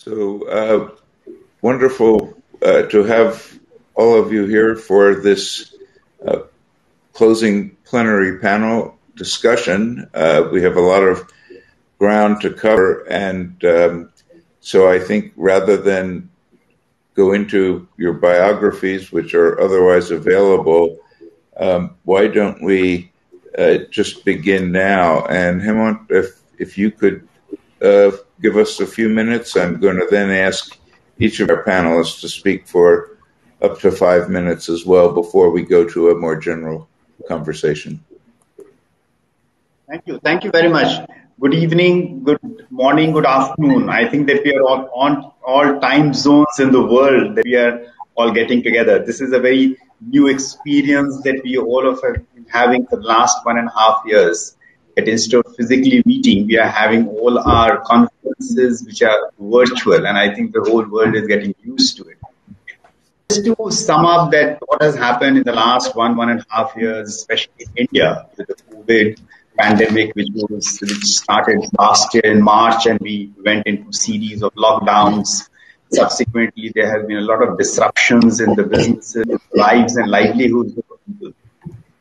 So uh, wonderful uh, to have all of you here for this uh, closing plenary panel discussion. Uh, we have a lot of ground to cover, and um, so I think rather than go into your biographies, which are otherwise available, um, why don't we uh, just begin now? And Hemant, if if you could uh, give us a few minutes. I'm going to then ask each of our panelists to speak for up to five minutes as well before we go to a more general conversation. Thank you. Thank you very much. Good evening, good morning, good afternoon. I think that we are all on all time zones in the world that we are all getting together. This is a very new experience that we all of have been having for the last one and a half years. That instead of physically meeting, we are having all our conferences which are virtual, and I think the whole world is getting used to it. Just to sum up that what has happened in the last one, one and a half years, especially in India with the COVID pandemic, which was which started last year in March, and we went into series of lockdowns. Subsequently, there have been a lot of disruptions in the businesses, lives, and livelihoods.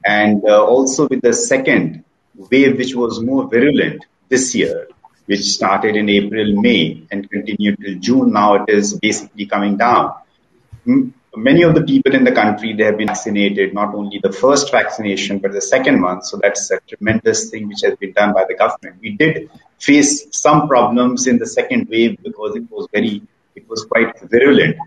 And uh, also with the second wave, which was more virulent this year, which started in April, May, and continued till June. Now it is basically coming down. Many of the people in the country they have been vaccinated, not only the first vaccination but the second one. So that's a tremendous thing which has been done by the government. We did face some problems in the second wave because it was very, it was quite virulent,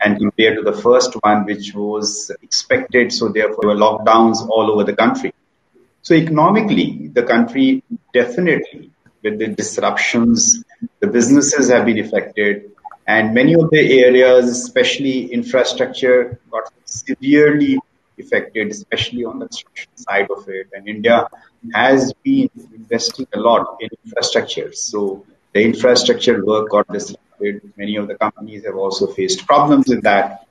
and compared to the first one, which was expected. So therefore, there were lockdowns all over the country. So economically, the country definitely with the disruptions, the businesses have been affected, and many of the areas, especially infrastructure, got severely affected, especially on the construction side of it. And India has been investing a lot in infrastructure. So the infrastructure work got disrupted. Many of the companies have also faced problems with that.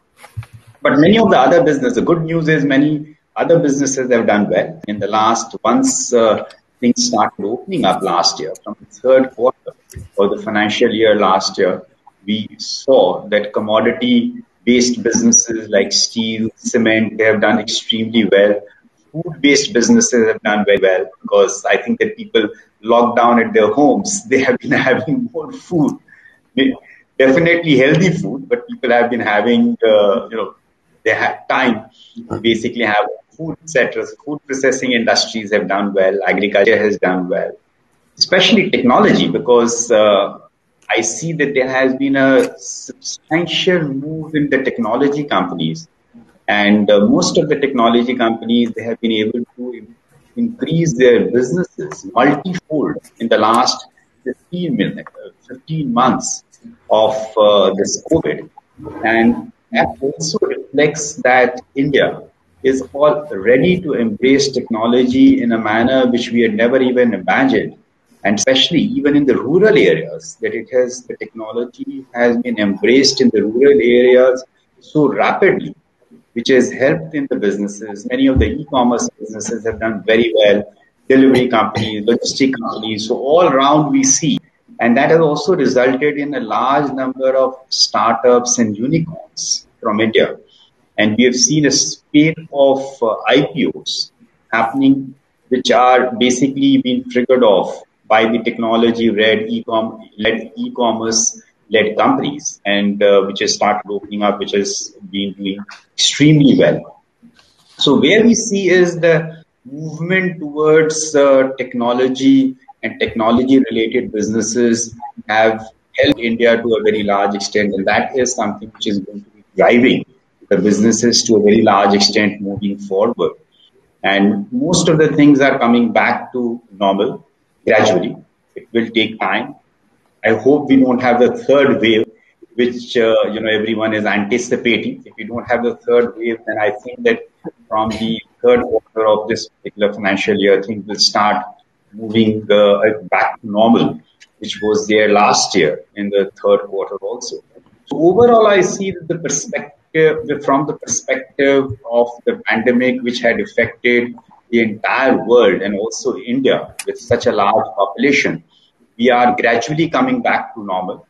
But many of the other businesses, the good news is many other businesses have done well. In the last, once uh, things started opening up last year, from the third quarter of the financial year last year, we saw that commodity based businesses like steel, cement, they have done extremely well. Food based businesses have done very well because I think that people locked down at their homes, they have been having more food. Definitely healthy food, but people have been having, uh, you know, they had time to basically have food sectors, food processing industries have done well, agriculture has done well, especially technology, because uh, I see that there has been a substantial move in the technology companies. And uh, most of the technology companies, they have been able to increase their businesses multifold in the last 15, minutes, 15 months of uh, this COVID. And that also reflects that India is all ready to embrace technology in a manner which we had never even imagined. And especially even in the rural areas, that it has, the technology has been embraced in the rural areas so rapidly, which has helped in the businesses. Many of the e-commerce businesses have done very well, delivery companies, logistic companies. So all around we see and that has also resulted in a large number of startups and unicorns from India. And we have seen a spate of uh, IPOs happening, which are basically being triggered off by the technology led e-com led e-commerce led companies, and uh, which has started opening up, which has been doing extremely well. So where we see is the movement towards uh, technology and technology related businesses have helped India to a very large extent, and that is something which is going to be driving the businesses to a very large extent moving forward. And most of the things are coming back to normal gradually. It will take time. I hope we don't have the third wave, which uh, you know everyone is anticipating. If we don't have the third wave, then I think that from the third quarter of this particular financial year, things will start moving uh, back to normal, which was there last year in the third quarter also. So overall, I see that the perspective from the perspective of the pandemic, which had affected the entire world and also India with such a large population, we are gradually coming back to normal.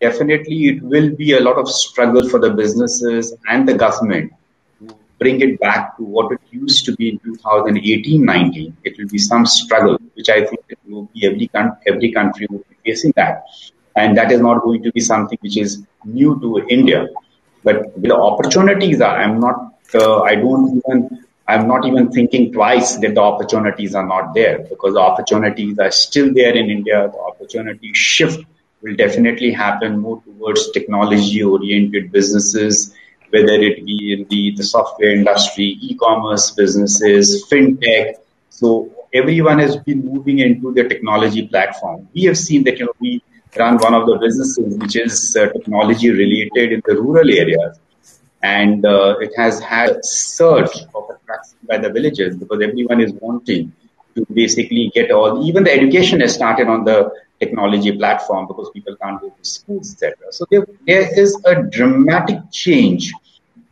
definitely it will be a lot of struggle for the businesses and the government to bring it back to what it used to be in 2018-19. It will be some struggle, which I think it will be every, every country will be facing that. And that is not going to be something which is new to India. But the opportunities are, I'm not, uh, I don't even, I'm not even thinking twice that the opportunities are not there because the opportunities are still there in India. The opportunity shift will definitely happen more towards technology oriented businesses, whether it be in the, the software industry, e-commerce businesses, fintech. So everyone has been moving into the technology platform. We have seen that, you know, we run one of the businesses which is uh, technology related in the rural areas. And uh, it has had a surge of attraction by the villagers because everyone is wanting to basically get all, even the education has started on the technology platform because people can't go to schools, etc. So there, there is a dramatic change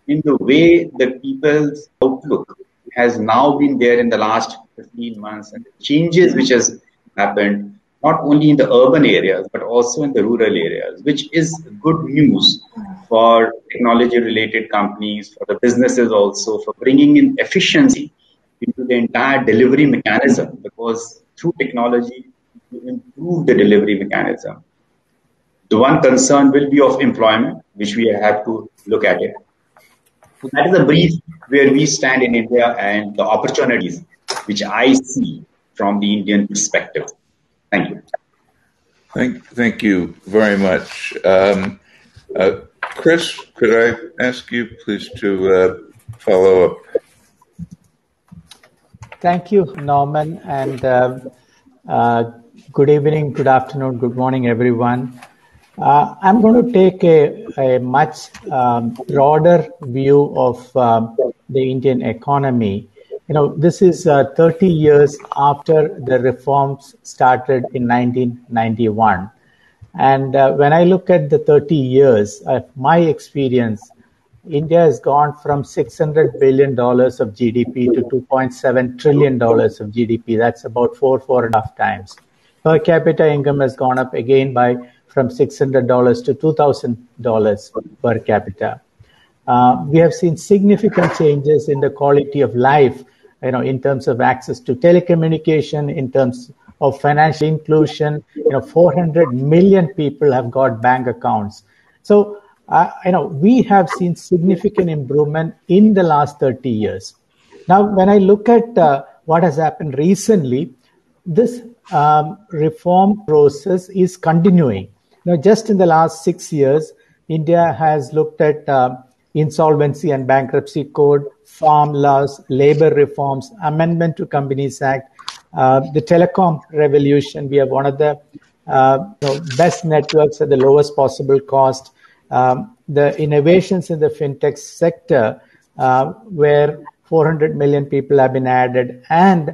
in the way that people's outlook has now been there in the last 15 months and the changes which has happened not only in the urban areas but also in the rural areas, which is good news for technology related companies, for the businesses also, for bringing in efficiency into the entire delivery mechanism because through technology you improve the delivery mechanism. The one concern will be of employment, which we have to look at it. So that is a brief where we stand in India and the opportunities which I see from the Indian perspective. Thank you. Thank, thank you very much. Um, uh, Kris, could I ask you please to uh, follow up? Thank you, Norman, and uh, uh good evening, good afternoon, good morning, everyone. Uh, I'm going to take a, a much um, broader view of um, the Indian economy you know, this is uh, 30 years after the reforms started in 1991. And uh, when I look at the 30 years of my experience, India has gone from $600 billion of GDP to $2.7 trillion of GDP. That's about four, four and a half times. Per capita income has gone up again by from $600 to $2,000 per capita. Uh, we have seen significant changes in the quality of life you know, in terms of access to telecommunication, in terms of financial inclusion, you know, 400 million people have got bank accounts. So, uh, you know, we have seen significant improvement in the last 30 years. Now, when I look at uh, what has happened recently, this um, reform process is continuing. Now, just in the last six years, India has looked at uh, insolvency and bankruptcy code, farm laws, labor reforms, amendment to Companies Act, uh, the telecom revolution. We have one of the uh, best networks at the lowest possible cost. Um, the innovations in the fintech sector, uh, where 400 million people have been added, and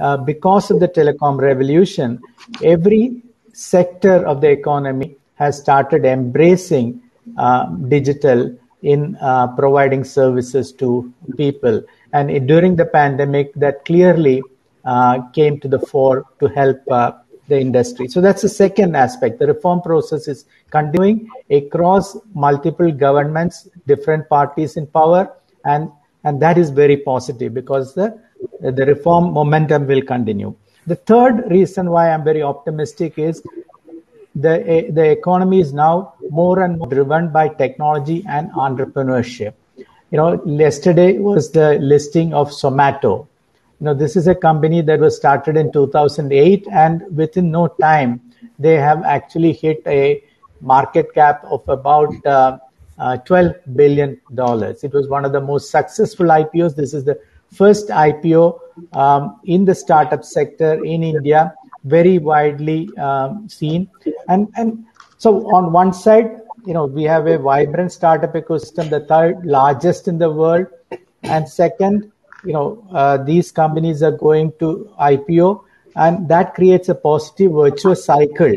uh, because of the telecom revolution, every sector of the economy has started embracing uh, digital in uh, providing services to people. And during the pandemic, that clearly uh, came to the fore to help uh, the industry. So that's the second aspect. The reform process is continuing across multiple governments, different parties in power, and and that is very positive because the the reform momentum will continue. The third reason why I'm very optimistic is the, the economy is now more and more driven by technology and entrepreneurship. You know, yesterday was the listing of Zomato. You know, this is a company that was started in 2008 and within no time, they have actually hit a market cap of about uh, uh, 12 billion dollars. It was one of the most successful IPOs. This is the first IPO um, in the startup sector in India very widely um, seen. And, and so on one side, you know, we have a vibrant startup ecosystem, the third largest in the world. And second, you know, uh, these companies are going to IPO and that creates a positive virtuous cycle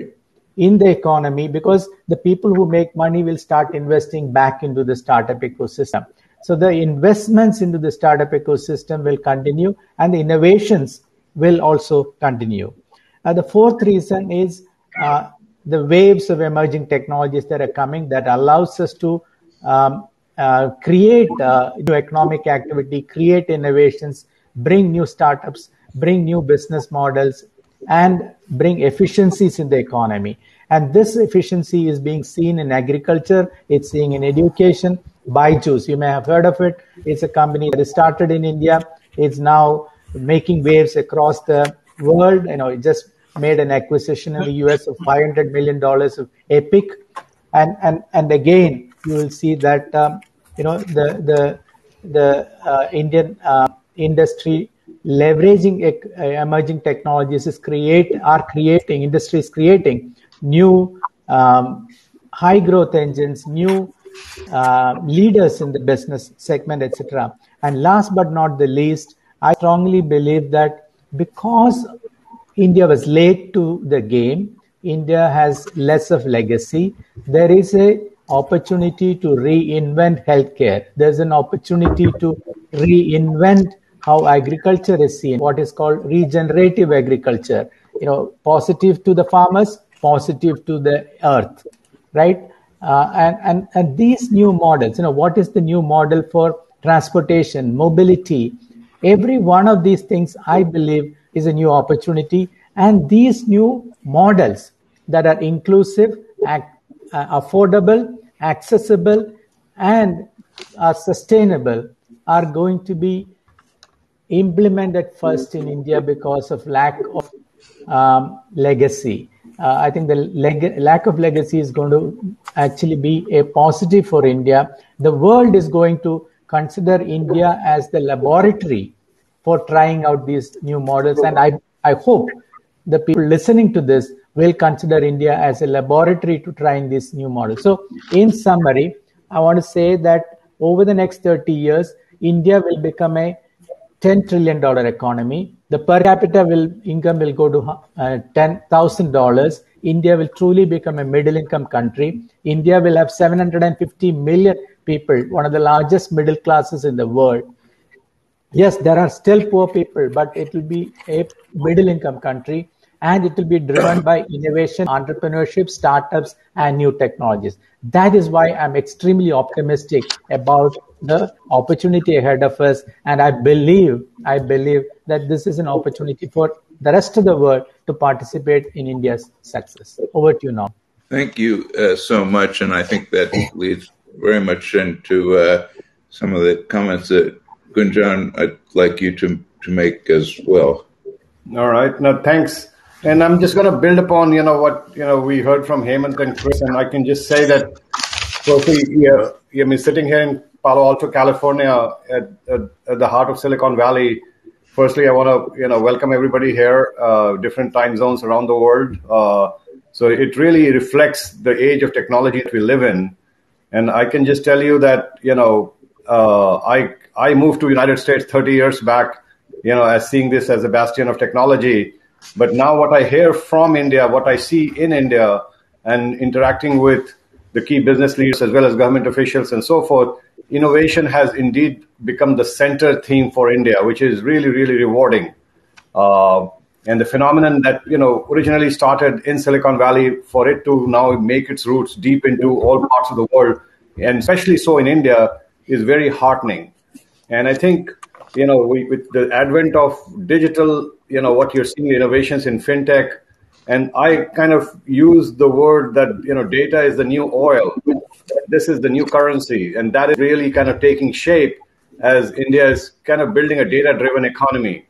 in the economy because the people who make money will start investing back into the startup ecosystem. So the investments into the startup ecosystem will continue and the innovations will also continue. Uh, the fourth reason is uh, the waves of emerging technologies that are coming that allows us to um, uh, create uh, new economic activity, create innovations, bring new startups, bring new business models, and bring efficiencies in the economy. And this efficiency is being seen in agriculture, it's seen in education. Byju's, you may have heard of it. It's a company that is started in India. It's now making waves across the world. You know, it just made an acquisition in the US of $500 million of Epic. And, and, and again, you will see that, um, you know, the, the, the uh, Indian uh, industry leveraging uh, emerging technologies is create are creating industry is creating new um, high growth engines new uh, leaders in the business segment etc and last but not the least i strongly believe that because india was late to the game india has less of legacy there is a opportunity to reinvent healthcare there's an opportunity to reinvent how agriculture is seen, what is called regenerative agriculture. You know, positive to the farmers, positive to the earth, right? Uh, and, and, and these new models, you know, what is the new model for transportation, mobility? Every one of these things, I believe, is a new opportunity. And these new models that are inclusive, ac- uh, affordable, accessible, and are sustainable are going to be implemented first in India because of lack of um, legacy. Uh, I think the leg- lack of legacy is going to actually be a positive for India. The world is going to consider India as the laboratory for trying out these new models. And I, I hope the people listening to this will consider India as a laboratory to trying these new models. So, in summary, I want to say that over the next 30 years, India will become a $10 trillion economy. The per capita will income will go to uh, $10,000. India will truly become a middle income country. India will have 750 million people, one of the largest middle classes in the world. Yes, there are still poor people, but it will be a middle income country and it will be driven by innovation, entrepreneurship, startups, and new technologies. That is why I'm extremely optimistic about the opportunity ahead of us. And I believe, I believe that this is an opportunity for the rest of the world to participate in India's success. Over to you now. Thank you uh, so much. And I think that leads very much into uh, some of the comments that Gunjan, I'd like you to, to make as well. All right. No, thanks. And I'm just going to build upon, you know, what, you know, we heard from Hemant and Kris. And I can just say that, firstly, yeah, I mean, sitting here in Palo Alto, California, at, at, at the heart of Silicon Valley. Firstly, I want to you know welcome everybody here, uh, different time zones around the world. Uh, so it really reflects the age of technology that we live in. And I can just tell you that you know uh, I I moved to United States 30 years back, you know, as seeing this as a bastion of technology. But now what I hear from India, what I see in India, and interacting with the key business leaders as well as government officials and so forth, innovation has indeed become the center theme for India, which is really, really rewarding. Uh, and the phenomenon that you know originally started in Silicon Valley, for it to now make its roots deep into all parts of the world, and especially so in India, is very heartening. And I think you know we, with the advent of digital, you know what you're seeing innovations in fintech, and I kind of use the word that you know data is the new oil this is the new currency, and that is really kind of taking shape as India is kind of building a data-driven economy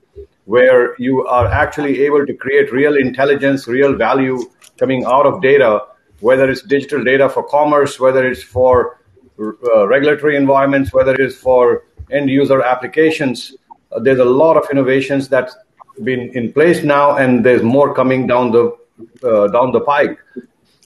where you are actually able to create real intelligence, real value coming out of data, whether it's digital data for commerce, whether it's for uh, regulatory environments, whether it is for end user applications. Uh, there's a lot of innovations that's been in place now, and there's more coming down the uh, down the pike.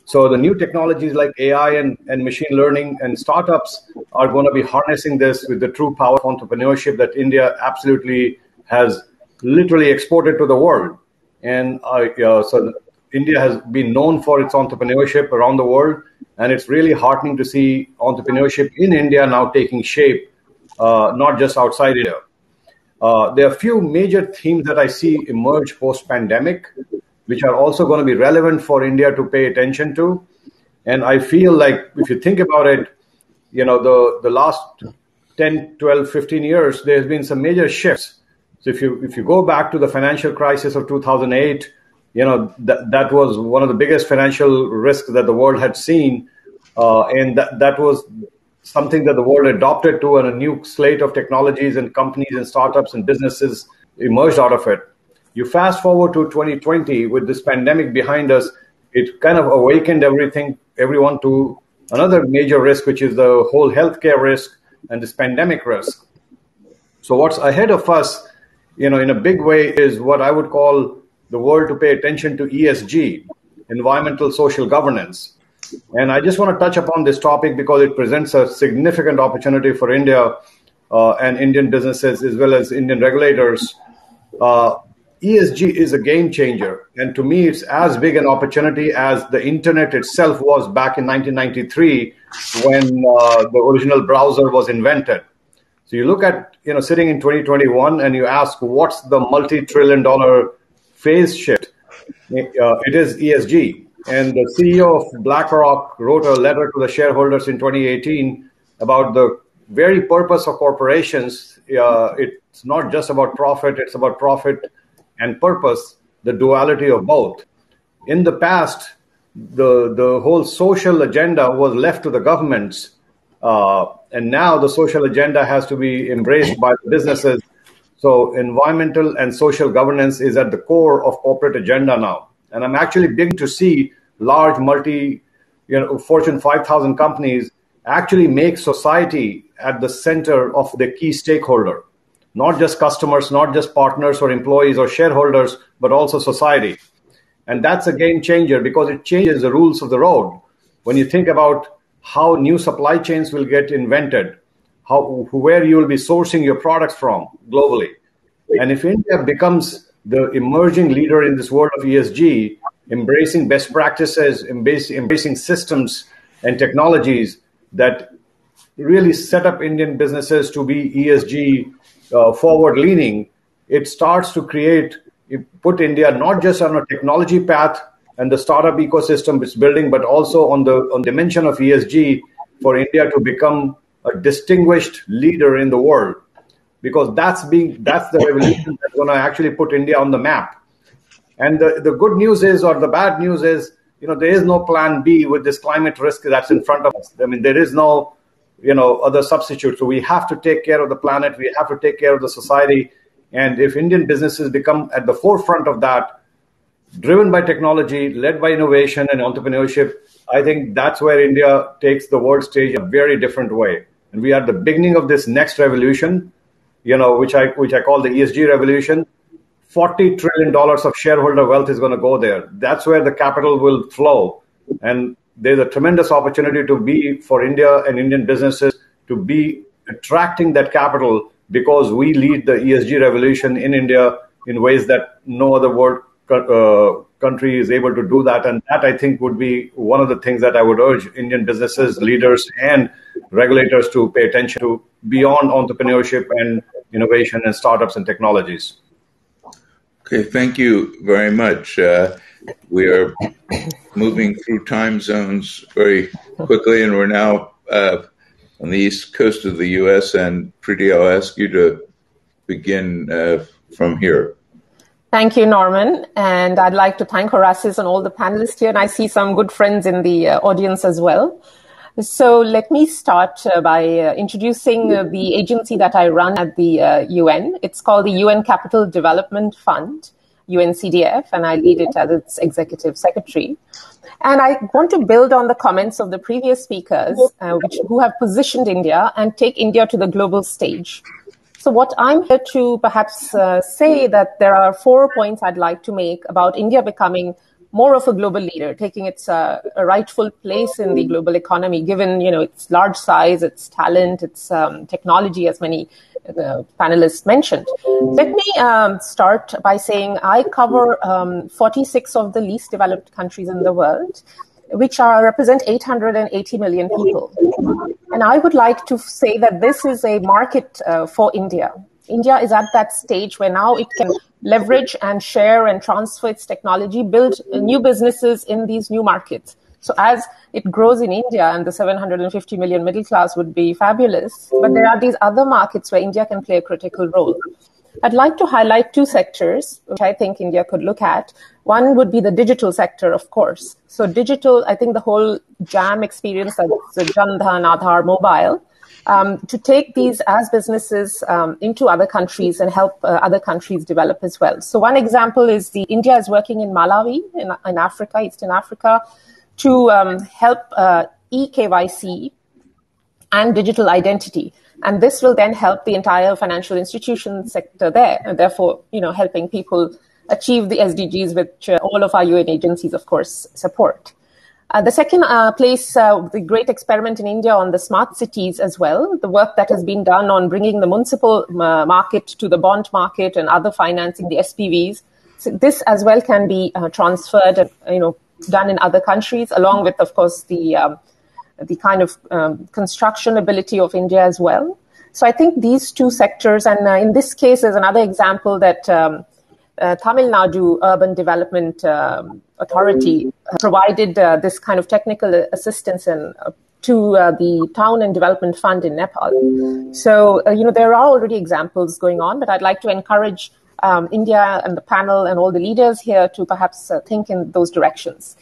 So the new technologies like AI and, and machine learning and startups are going to be harnessing this with the true power of entrepreneurship that India absolutely has literally exported to the world. And uh, so India has been known for its entrepreneurship around the world, and it's really heartening to see entrepreneurship in India now taking shape, uh, not just outside India. Uh, there are a few major themes that I see emerge post pandemic which are also going to be relevant for India to pay attention to. And I feel like if you think about it, you know, the, the last 10, 12, 15 years, there's been some major shifts. So if you if you go back to the financial crisis of 2008, you know that that was one of the biggest financial risks that the world had seen, uh, and that that was something that the world adopted to, and a new slate of technologies and companies and startups and businesses emerged out of it. You fast forward to 2020 with this pandemic behind us, it kind of awakened everything, everyone to another major risk, which is the whole healthcare risk and this pandemic risk. So what's ahead of us, you know, in a big way is what I would call the world to pay attention to ESG, environmental social governance. And I just want to touch upon this topic because it presents a significant opportunity for India uh, and Indian businesses as well as Indian regulators. Uh, ESG is a game changer. And to me, it's as big an opportunity as the internet itself was back in 1993 when uh, the original browser was invented. So you look at, you know, sitting in 2021 and you ask, what's the multi trillion dollar phase shift? Uh, it is ESG. And the CEO of BlackRock wrote a letter to the shareholders in 2018 about the very purpose of corporations. Uh, it's not just about profit, it's about profit and purpose, the duality of both. In the past, the, the whole social agenda was left to the governments. Uh, and now the social agenda has to be embraced by the businesses. So environmental and social governance is at the core of corporate agenda now. And I'm actually beginning to see large multi, you know, Fortune 5,000 companies actually make society at the center of the key stakeholder not just customers, not just partners or employees or shareholders, but also society. And that's a game changer because it changes the rules of the road. When you think about how new supply chains will get invented, how where you will be sourcing your products from globally. And if India becomes the emerging leader in this world of ESG, embracing best practices, embracing, systems and technologies that really set up Indian businesses to be ESG uh, forward leaning, it starts to create, put India not just on a technology path and the startup ecosystem it's building, but also on the on dimension of ESG for India to become a distinguished leader in the world. Because that's being that's the revolution that's going to actually put India on the map. And the, the good news is, or the bad news is, you know, there is no plan B with this climate risk that's in front of us. I mean, there is no you know other substitute. so we have to take care of the planet we have to take care of the society and if indian businesses become at the forefront of that driven by technology led by innovation and entrepreneurship i think that's where india takes the world stage a very different way and we are at the beginning of this next revolution you know which i which i call the esg revolution. 40 trillion dollars of shareholder wealth is going to go there. That's where the capital will flow. And there's a tremendous opportunity to be for India and Indian businesses to be attracting that capital because we lead the ESG revolution in India in ways that no other world uh, country is able to do that. And that I think would be one of the things that I would urge Indian businesses, leaders, and regulators to pay attention to beyond entrepreneurship and innovation and startups and technologies. Okay, thank you very much. Uh, we are moving through time zones very quickly, and we're now uh, on the east coast of the U.S. And Preeti, I'll ask you to begin uh, from here. Thank you, Norman. And I'd like to thank Horasis and all the panelists here. And I see some good friends in the uh, audience as well. So let me start uh, by uh, introducing uh, the agency that I run at the UN. Uh, it's called the UN Capital Development Fund. UNCDF, and I lead it as its executive secretary. And I want to build on the comments of the previous speakers, uh, which, who have positioned India and take India to the global stage. So what I'm here to perhaps uh, say that there are four points I'd like to make about India becoming more of a global leader, taking its uh, rightful place in the global economy, given you know its large size, its talent, its um, technology, as many the panelists mentioned. Let me um, start by saying I cover um, 46 of the least developed countries in the world, which are represent 880 million people. And I would like to say that this is a market uh, for India. India is at that stage where now it can leverage and share and transfer its technology, build new businesses in these new markets. So as it grows in India and the 750 million middle class would be fabulous, but there are these other markets where India can play a critical role. I'd like to highlight two sectors which I think India could look at. One would be the digital sector, of course. So digital, I think the whole JAM experience, that's the Jandhan, Aadhaar, mobile, um, to take these as businesses um, into other countries and help uh, other countries develop as well. So one example is the India is working in Malawi in, in Africa, Eastern Africa, to um, help uh, eKYC and digital identity. And this will then help the entire financial institution sector there, and therefore, you know, helping people achieve the SDGs, which uh, all of our UN agencies, of course, support. Uh, the second uh, place, uh, the great experiment in India on the smart cities as well, the work that has been done on bringing the municipal uh, market to the bond market and other financing, the SPVs. So this as well can be uh, transferred, uh, you know, done in other countries, along with, of course, the um, the kind of um, construction ability of India as well. So I think these two sectors, and in this case, there's another example that um, Tamil Nadu Urban Development um, Authority provided uh, this kind of technical assistance uh, to uh, the Town and Development Fund in Nepal. So, uh, you know, there are already examples going on, but I'd like to encourage um, India and the panel and all the leaders here to perhaps uh, think in those directions.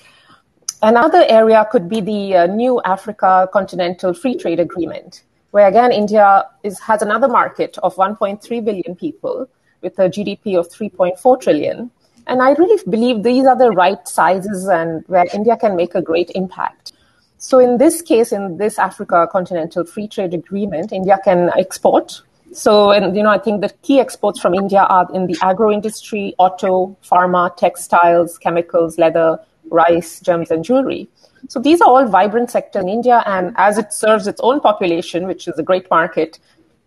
Another area could be the uh, new Africa Continental Free Trade Agreement, where again, India is, has another market of 1.3 billion people with a GDP of 3.4 trillion. And I really believe these are the right sizes and where India can make a great impact. So in this case, in this Africa Continental Free Trade Agreement, India can export. So, and you know, I think the key exports from India are in the agro industry, auto, pharma, textiles, chemicals, leather, rice, gems, and jewelry. So these are all vibrant sectors in India, and as it serves its own population, which is a great market,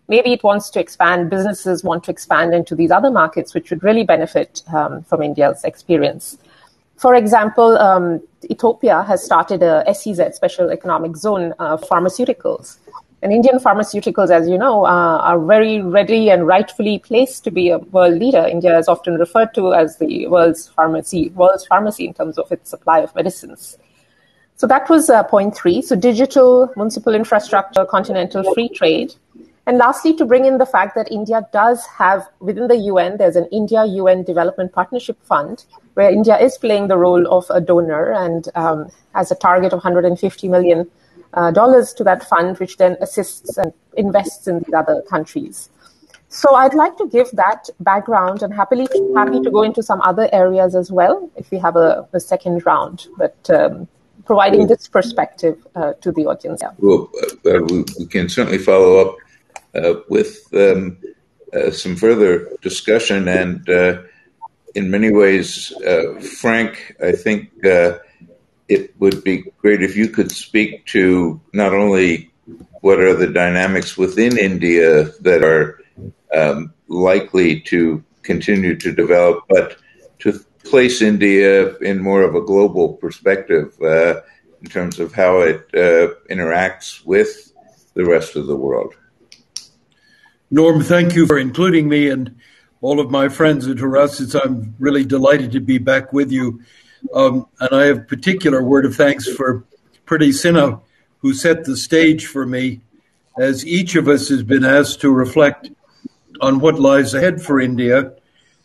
maybe it wants to expand, businesses want to expand into these other markets, which would really benefit um, from India's experience. For example, um, Ethiopia has started a SEZ, Special Economic Zone, uh, pharmaceuticals. And Indian pharmaceuticals, as you know, uh, are very ready and rightfully placed to be a world leader. India is often referred to as the world's pharmacy, world's pharmacy in terms of its supply of medicines. So that was uh, point three. So digital, municipal infrastructure, continental free trade. And lastly, to bring in the fact that India does have within the UN, there's an India UN Development Partnership Fund where India is playing the role of a donor and um, has a target of 150 million dollars to that fund, which then assists and invests in these other countries. So I'd like to give that background and happily happy to go into some other areas as well if we have a, a second round. But um, providing this perspective uh, to the audience. Yeah. Well, uh, we, we can certainly follow up uh, with um, uh, some further discussion. And uh, in many ways, Frank, I think it would be great if you could speak to not only what are the dynamics within India that are um, likely to continue to develop, but to place India in more of a global perspective uh, in terms of how it uh, interacts with the rest of the world. Norm, thank you for including me and all of my friends at Horasis. I'm really delighted to be back with you. Um, and I have particular word of thanks for Preeti Sinha, who set the stage for me, as each of us has been asked to reflect on what lies ahead for India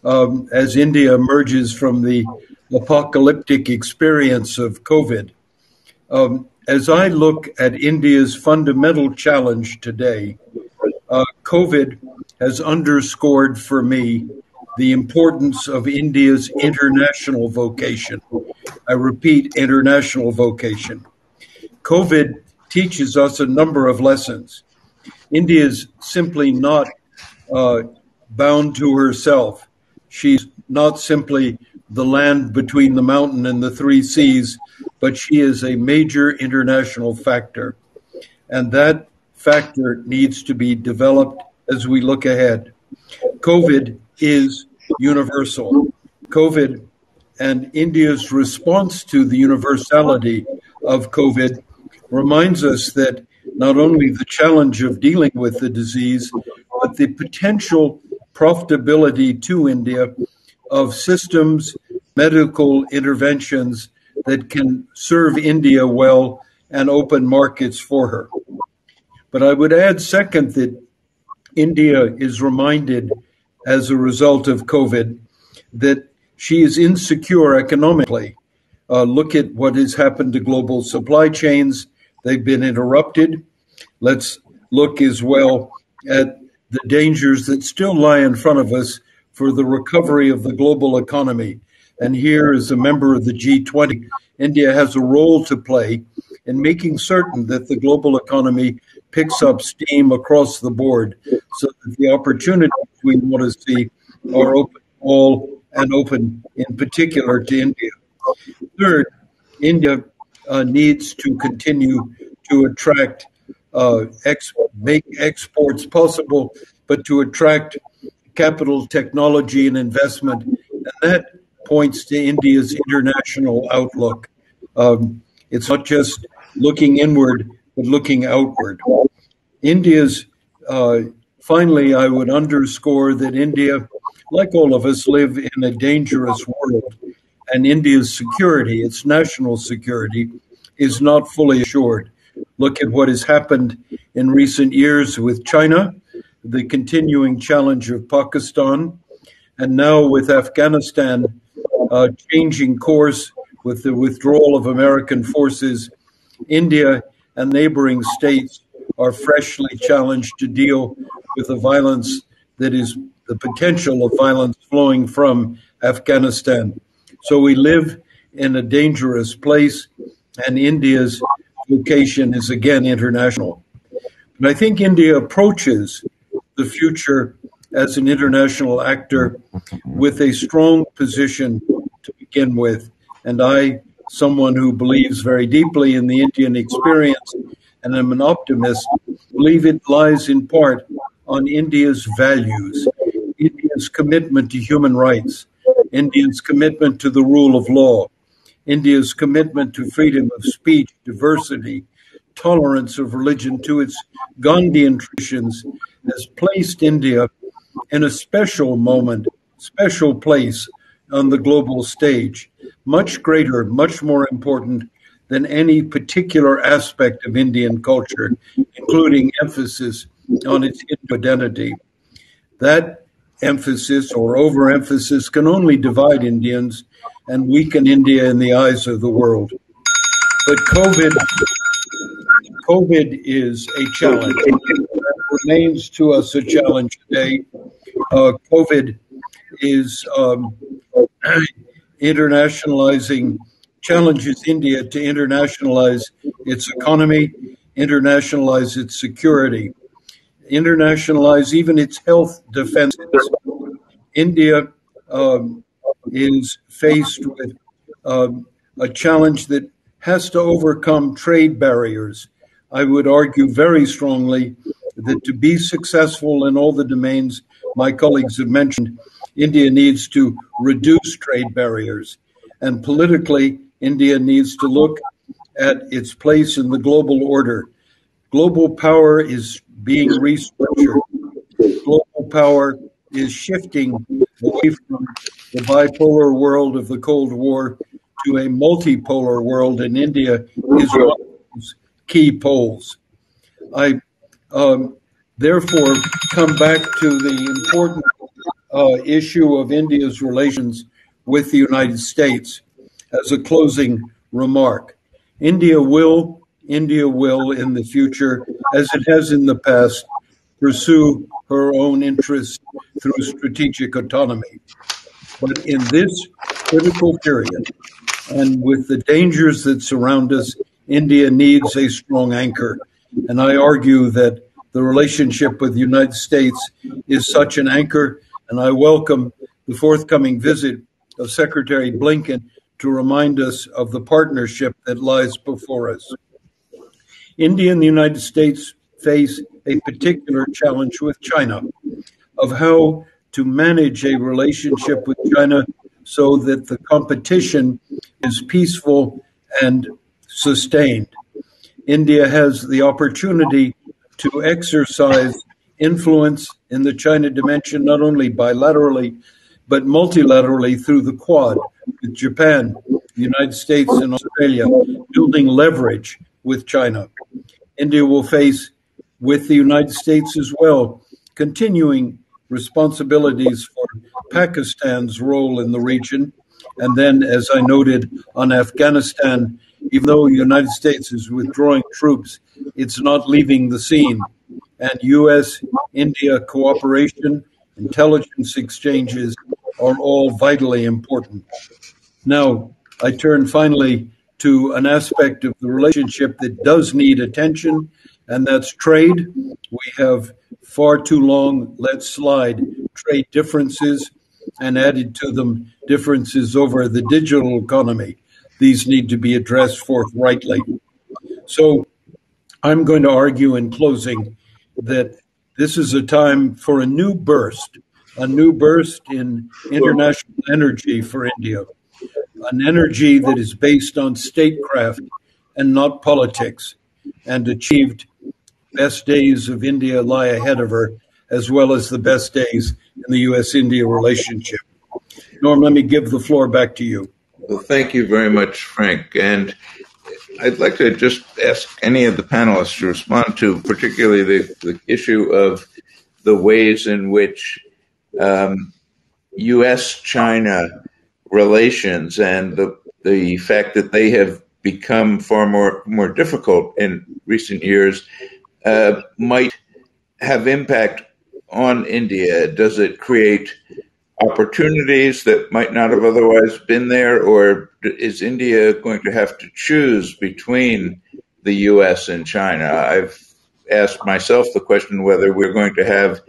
um, as India emerges from the apocalyptic experience of COVID. Um, as I look at India's fundamental challenge today, uh, COVID has underscored for me the importance of India's international vocation. I repeat, international vocation. COVID teaches us a number of lessons. India is simply not uh, bound to herself. She's not simply the land between the mountain and the three seas, but she is a major international factor. And that factor needs to be developed as we look ahead. COVID is universal. COVID and India's response to the universality of COVID reminds us that not only the challenge of dealing with the disease, but the potential profitability to India of systems, medical interventions that can serve India well and open markets for her. But I would add, second, that India is reminded as a result of COVID that she is insecure economically. Uh, look at what has happened to global supply chains. They've been interrupted. Let's look as well at the dangers that still lie in front of us for the recovery of the global economy. And here, as a member of the G20, India has a role to play in making certain that the global economy picks up steam across the board so that the opportunities we want to see are open all and open in particular to India. Third, India uh, needs to continue to attract, uh, ex- make exports possible, but to attract capital, technology, and investment. And that points to India's international outlook. Um, it's not just looking inward, but looking outward. India's, uh, finally, I would underscore that India, like all of us, live in a dangerous world, and India's security, its national security, is not fully assured. Look at what has happened in recent years with China, the continuing challenge of Pakistan, and now with Afghanistan uh, changing course with the withdrawal of American forces. India and neighboring states are freshly challenged to deal with the violence that is the potential of violence flowing from Afghanistan. So we live in a dangerous place, and India's vocation is again international. And I think India approaches the future as an international actor with a strong position to begin with. And I, someone who believes very deeply in the Indian experience, and I'm an optimist, believe it lies in part on India's values, India's commitment to human rights, India's commitment to the rule of law, India's commitment to freedom of speech, diversity, tolerance of religion to its Gandhian traditions has placed India in a special moment, special place on the global stage, much greater, much more important than any particular aspect of Indian culture, including emphasis on its identity. That emphasis or overemphasis can only divide Indians and weaken India in the eyes of the world. But COVID, COVID is a challenge. It remains to us a challenge today. Uh, COVID is um, internationalizing challenges India to internationalize its economy, internationalize its security, internationalize even its health defenses. India um, is faced with um, a challenge that has to overcome trade barriers. I would argue very strongly that to be successful in all the domains my colleagues have mentioned, India needs to reduce trade barriers. And politically, India needs to look at its place in the global order. Global power is being restructured. Global power is shifting away from the bipolar world of the Cold War to a multipolar world, and India is one of those key poles. I um, therefore come back to the important uh, issue of India's relations with the United States as a closing remark. India will, India will in the future, as it has in the past, pursue her own interests through strategic autonomy. But in this critical period, and with the dangers that surround us, India needs a strong anchor. And I argue that the relationship with the United States is such an anchor, and I welcome the forthcoming visit of Secretary Blinken to remind us of the partnership that lies before us. India and the United States face a particular challenge with China of how to manage a relationship with China so that the competition is peaceful and sustained. India has the opportunity to exercise influence in the China dimension, not only bilaterally, but multilaterally through the Quad with Japan, the United States, and Australia, building leverage with China. India will face, with the United States as well, continuing responsibilities for Pakistan's role in the region. And then, as I noted on Afghanistan, even though the United States is withdrawing troops, it's not leaving the scene. And US India cooperation, intelligence exchanges are all vitally important. Now, I turn finally to an aspect of the relationship that does need attention, and that's trade. We have far too long let slide trade differences and added to them differences over the digital economy. These need to be addressed forthrightly. So I'm going to argue in closing that this is a time for a new burst, a new burst in international energy for India, an energy that is based on statecraft and not politics, and achieved best days of India lie ahead of her, as well as the best days in the U.S. India relationship. Norm, let me give the floor back to you. Well, thank you very much, Frank. And I'd like to just ask any of the panelists to respond to, particularly the, the issue of the ways in which um, U.S. China relations and the the fact that they have become far more more difficult in recent years uh, might have impact on India. Does it create opportunities that might not have otherwise been there, or is India going to have to choose between the U.S. and China? I've asked myself the question whether we're going to have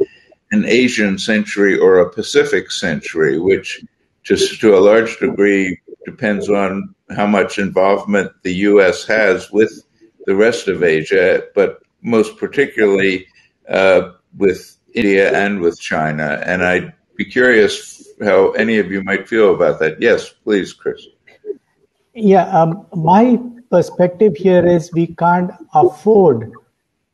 an Asian century or a Pacific century, which just to a large degree depends on how much involvement the U.S. has with the rest of Asia, but most particularly uh, with India and with China. And I'd be curious how any of you might feel about that. Yes, please, Kris. Yeah, um, my perspective here is we can't afford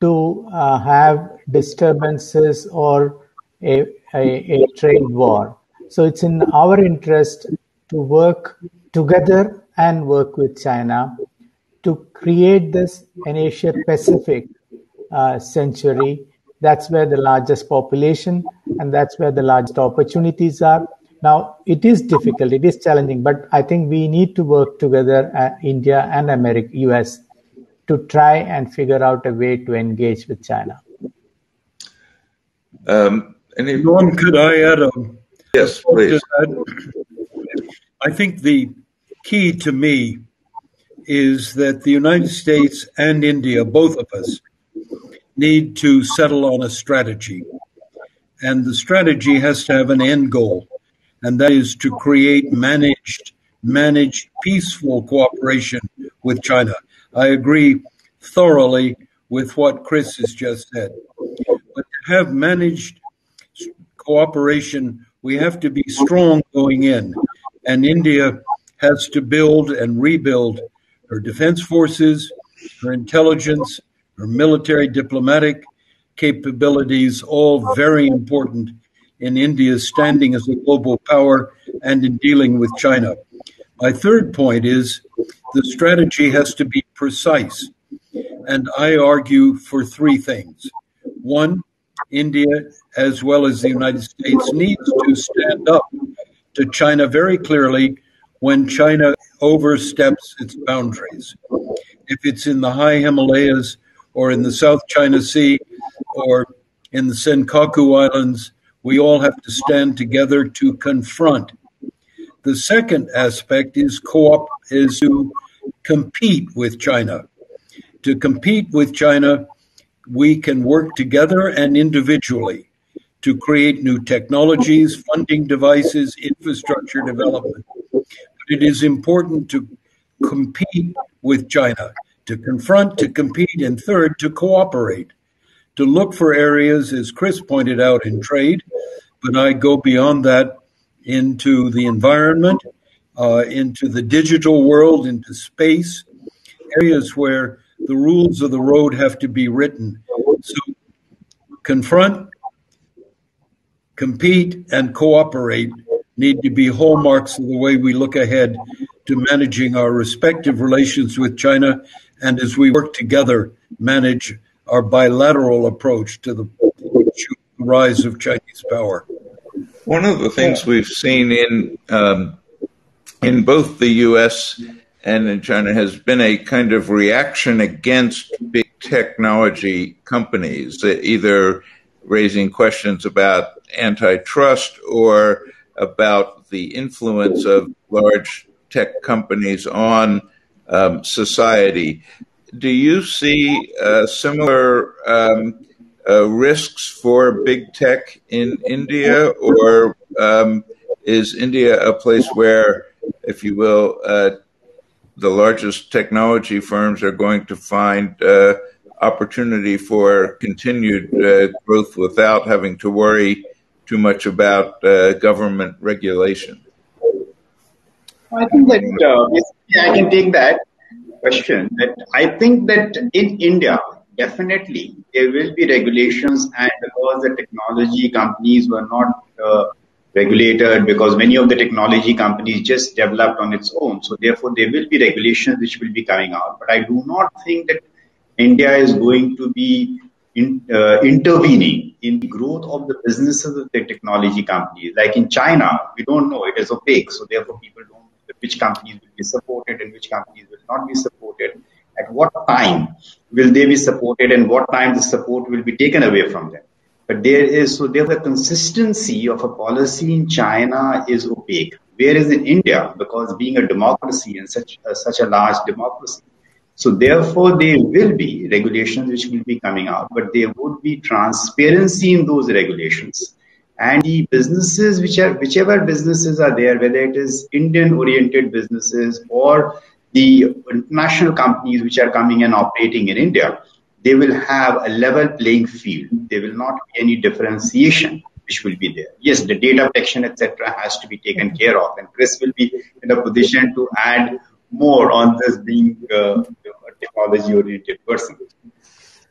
to uh, have disturbances or a, a, a trade war. So it's in our interest to work together and work with China to create this an Asia Pacific uh, century. That's where the largest population and that's where the largest opportunities are. Now, it is difficult, it is challenging, but I think we need to work together, uh, India and America, US, to try and figure out a way to engage with China. Um, any Norm, could I add a yes, please? I think the key to me is that the United States and India, both of us, need to settle on a strategy. And the strategy has to have an end goal, and that is to create managed, managed peaceful cooperation with China. I agree thoroughly with what Kris has just said. But to have managed cooperation, we have to be strong going in. And India has to build and rebuild her defense forces, her intelligence, her military diplomatic capabilities, all very important in India's standing as a global power and in dealing with China. My third point is the strategy has to be precise. And I argue for three things. One, India, as well as the United States, needs to stand up to China very clearly when China oversteps its boundaries. If it's in the high Himalayas or in the South China Sea or in the Senkaku Islands, we all have to stand together to confront. The second aspect is co-op is to compete with China. To compete with China, we can work together and individually to create new technologies, funding devices, infrastructure development. But it is important to compete with China to confront, to compete, and third, to cooperate, to look for areas, as Kris pointed out, in trade, but I go beyond that into the environment, uh, into the digital world, into space, areas where the rules of the road have to be written. So confront, compete, and cooperate need to be hallmarks of the way we look ahead to managing our respective relations with China and as we work together manage our bilateral approach to the rise of Chinese power. One of the things we've seen in um, in both the U.S. and in China has been a kind of reaction against big technology companies, either raising questions about antitrust or about the influence of large tech companies on um, society. Do you see uh, similar um, uh, risks for big tech in India, or um, is India a place where, if you will, uh, the largest technology firms are going to find uh, opportunity for continued uh, growth without having to worry too much about uh, government regulation? I think that uh, I can take that question. That I think that in India, definitely there will be regulations, and because the technology companies were not uh, regulated, because many of the technology companies just developed on its own, so therefore there will be regulations which will be coming out. But I do not think that India is going to be in, uh, intervening in the growth of the businesses of the technology companies. Like in China, we don't know; it is opaque, so therefore people don't which companies will be supported and which companies will not be supported. At what time will they be supported, and what time the support will be taken away from them? But there is so there the consistency of a policy in China is opaque. Whereas in India, because being a democracy and such uh, such a large democracy, so therefore, there will be regulations which will be coming out, but there would be transparency in those regulations. And the businesses, which are whichever businesses are there, whether it is Indian-oriented businesses or the international companies which are coming and operating in India, they will have a level playing field. There will not be any differentiation which will be there. Yes, the data protection, etc., has to be taken care of, and Kris will be in a position to add more on this being uh, a technology oriented person.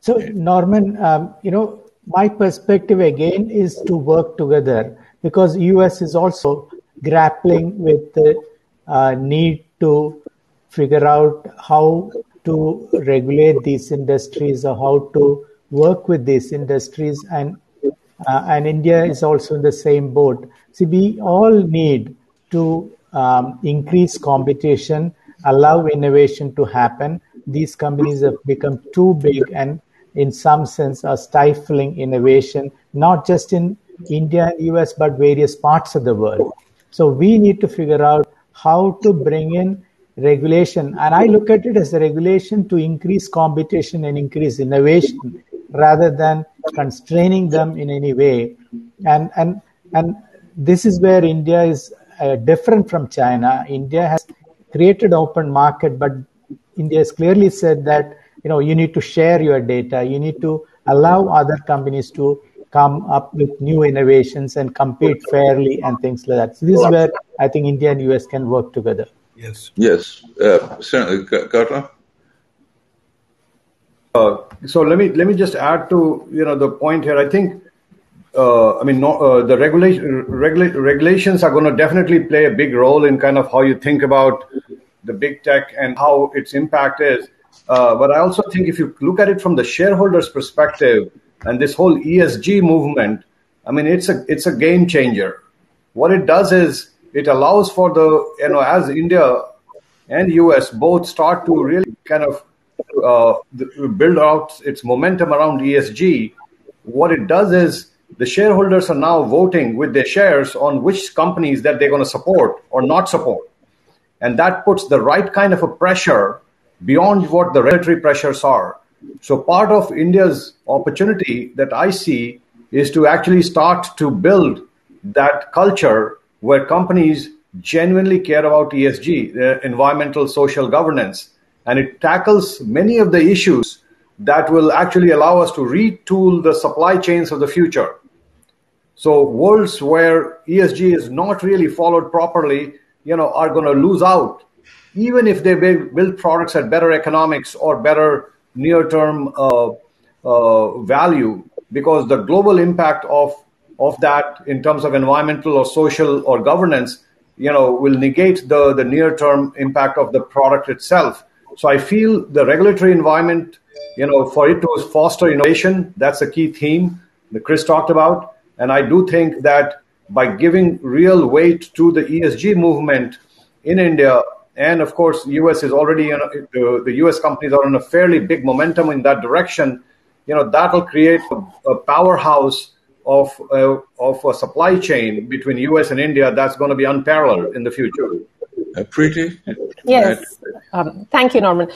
So, Norman, um, you know, my perspective again is to work together because US is also grappling with the uh, need to figure out how to regulate these industries or how to work with these industries and uh, and India is also in the same boat. See, we all need to um, increase competition allow innovation to happen. These companies have become too big and, in some sense, are stifling innovation, not just in India and US, but various parts of the world. So we need to figure out how to bring in regulation. And I look at it as a regulation to increase competition and increase innovation rather than constraining them in any way. And, and, and this is where India is uh, different from China. India has created open market, but India has clearly said that you know you need to share your data. You need to allow other companies to come up with new innovations and compete fairly and things like that. So this is where I think India and US can work together. Yes. Yes, uh, certainly, Gunjan. Uh, so let me let me just add to you know the point here. I think uh, I mean, no, uh, the regulation regula- regulations are going to definitely play a big role in kind of how you think about the big tech and how its impact is. Uh, but I also think if you look at it from the shareholders' perspective and this whole ESG movement, I mean, it's a it's a game changer. What it does is it allows for the you know as India and US both start to really kind of uh, build out its momentum around ESG. What it does is the shareholders are now voting with their shares on which companies that they're going to support or not support. And that puts the right kind of a pressure beyond what the regulatory pressures are. So part of India's opportunity that I see is to actually start to build that culture where companies genuinely care about ESG, environmental social governance, and it tackles many of the issues that will actually allow us to retool the supply chains of the future. So worlds where ESG is not really followed properly, you know, are going to lose out, even if they build products at better economics or better near-term uh, uh, value. because the global impact of of that in terms of environmental or social or governance, you know, will negate the, the near term impact of the product itself. So I feel the regulatory environment, you know, for it to foster innovation, that's a key theme that Kris talked about. And I do think that by giving real weight to the ESG movement in India, and of course, US is already, in a, the US companies are in a fairly big momentum in that direction. You know, that will create a, a powerhouse of uh, of a supply chain between US and India that's going to be unparalleled in the future. Uh, Preeti? Yes. Um, thank you, Norman.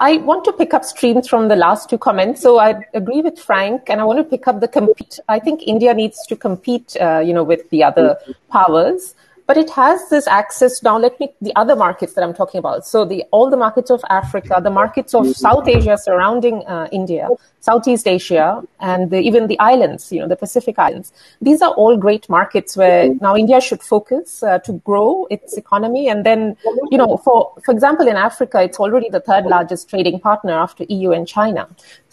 I want to pick up streams from the last two comments. So I agree with Frank, and I want to pick up the compete. I think India needs to compete, uh, you know, with the other powers but it has this access. Now let me the other markets that i'm talking about. So the all the markets of africa the markets of south asia surrounding uh, india southeast asia and the, even the islands you know the pacific islands. These are all great markets where now india should focus uh, to grow its economy. And then you know for for example in africa it's already the third largest trading partner after eu and china.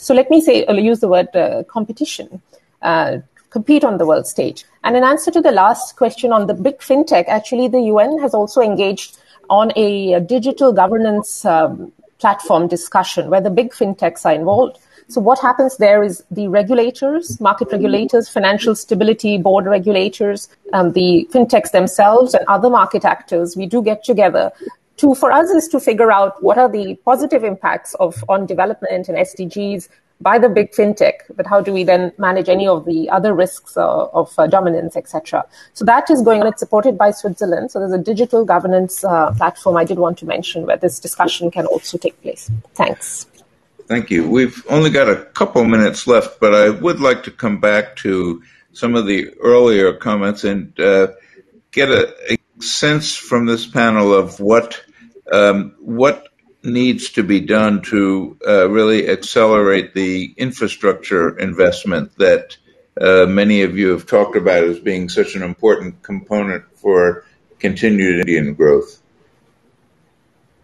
So let me say use the word uh, competition. Uh, compete on the world stage. And in answer to the last question on the big fintech, actually, the UN has also engaged on a, digital governance um, platform discussion where the big fintechs are involved. So what happens there is the regulators, market regulators, financial stability board regulators, um, the fintechs themselves, and other market actors. We do get together to for us is to figure out what are the positive impacts of on development and SDGs by the big fintech, but how do we then manage any of the other risks uh, of uh, dominance, etc. So that is going on. It's supported by Switzerland. So there's a digital governance uh, platform I did want to mention where this discussion can also take place. Thanks. Thank you. We've only got a couple minutes left, but I would like to come back to some of the earlier comments and uh, get a, a, sense from this panel of what um, what needs to be done to uh, really accelerate the infrastructure investment that uh, many of you have talked about as being such an important component for continued Indian growth?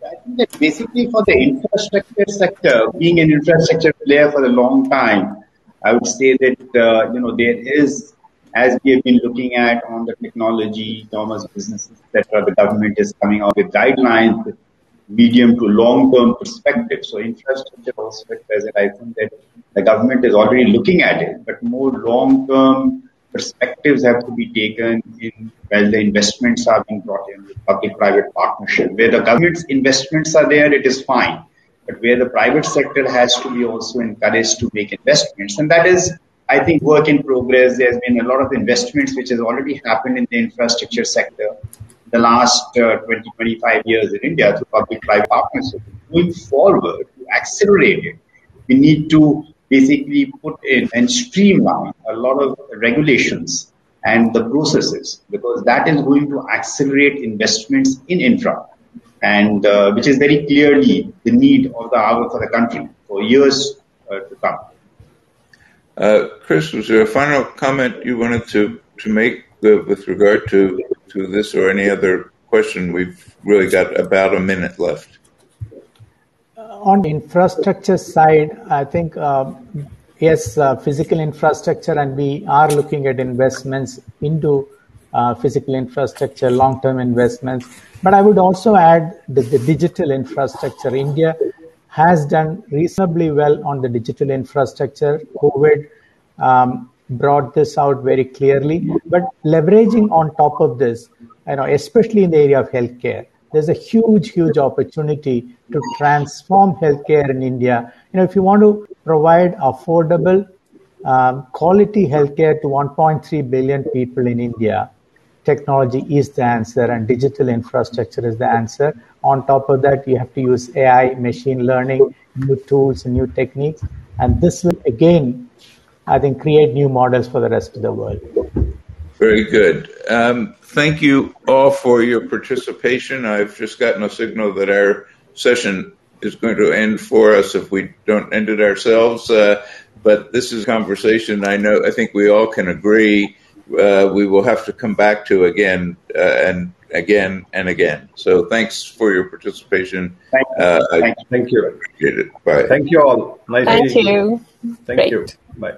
I think that basically for the infrastructure sector, being an infrastructure player for a long time, I would say that uh, you know there is, as we have been looking at on the technology, commerce, businesses, etc. The government is coming out with guidelines medium to long term perspective. So infrastructure also present, I think that the government is already looking at it, but more long term perspectives have to be taken in while the investments are being brought in with public private partnership. Where the government's investments are there, it is fine. But where the private sector has to be also encouraged to make investments. And that is, I think, work in progress. There's been a lot of investments which has already happened in the infrastructure sector the last uh, 20, 25 years in India through public-private partnership. Going forward, to accelerate it, we need to basically put in and streamline a lot of regulations and the processes because that is going to accelerate investments in infra and uh, which is very clearly the need of the hour for the country for years uh, to come. Uh, Kris, was there a final comment you wanted to, to make with regard to to this or any other question? We've really got about a minute left. Uh, on the infrastructure side, I think uh, yes, uh, physical infrastructure, and we are looking at investments into uh, physical infrastructure, long-term investments. But I would also add that the digital infrastructure. India has done reasonably well on the digital infrastructure. COVID um, brought this out very clearly. But leveraging on top of this, you know, especially in the area of healthcare, there's a huge, huge opportunity to transform healthcare in India. You know, if you want to provide affordable, um, quality healthcare to 1.3 billion people in India, technology is the answer and digital infrastructure is the answer. On top of that, you have to use AI, machine learning, new tools, and new techniques. And this will again I think, create new models for the rest of the world. Very good. Um, thank you all for your participation. I've just gotten a signal that our session is going to end for us if we don't end it ourselves. Uh, but this is a conversation I know, I think we all can agree uh, we will have to come back to again uh, and again and again. So thanks for your participation. Thank you. Uh, thank, thank, you. Appreciate it. Bye. Thank you all. Nice Thank you. Thank Great. you. Bye.